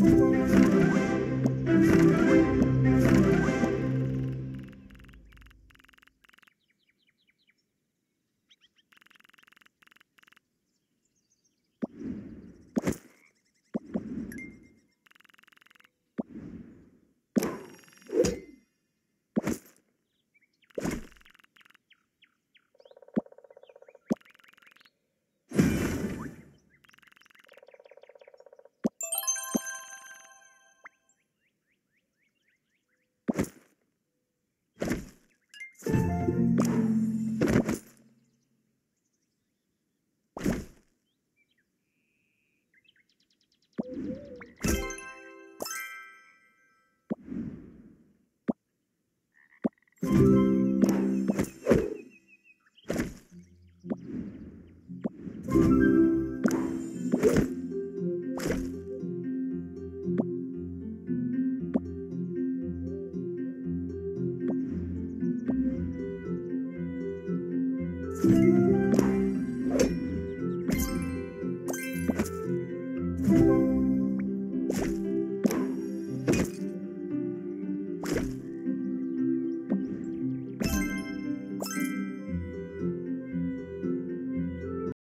you.